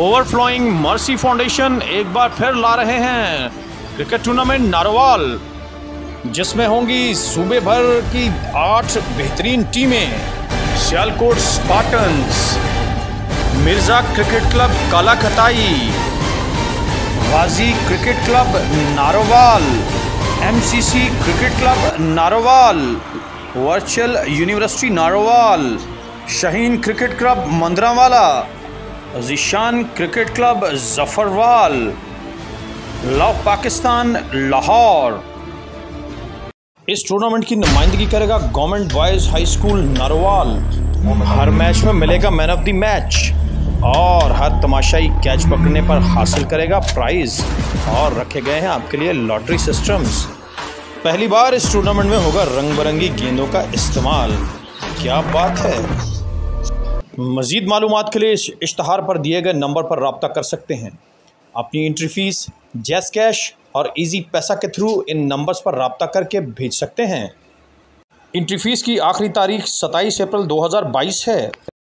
Overflowing mercy foundation एक बार फिर ला रहे हैं क्रिकेट टूर्नामेंट नारोवाल, जिसमें होंगी सूबे भर की आठ बेहतरीन टीमें, Sialkot Spartans, Mirza cricket club Kala Khatai Ghazi cricket club Narowal MCC cricket club Narowal, virtual university Narowal, Shaheen cricket club Mandrawala Zeeshan cricket club Zafarwal love Pakistan Lahore इस tournament की नुमाइंदगी करेगा government boys high school Narowal. हर match में मिलेगा man of the match और हर तमाशाई catch पकड़ने पर हासिल करेगा प्राइज़ और रखे गए हैं आपके लिए लॉटरी सिस्टम्स पहली बार इस टूर्नामेंट में होगा रंग बिरंगी गेंदों का इस्तेमाल। क्या बात है? मज़ीद मालूम के लिए इश्तहार पर दिए गए नंबर पर रबता कर सकते हैं। अपनी इंट्री फ़ीस जैस कैश और ईजी पैसा के थ्रू इन नंबर्स पर रबता करके भेज सकते हैं। इंट्री फ़ीस की आखिरी तारीख 27 अप्रैल 2022 है।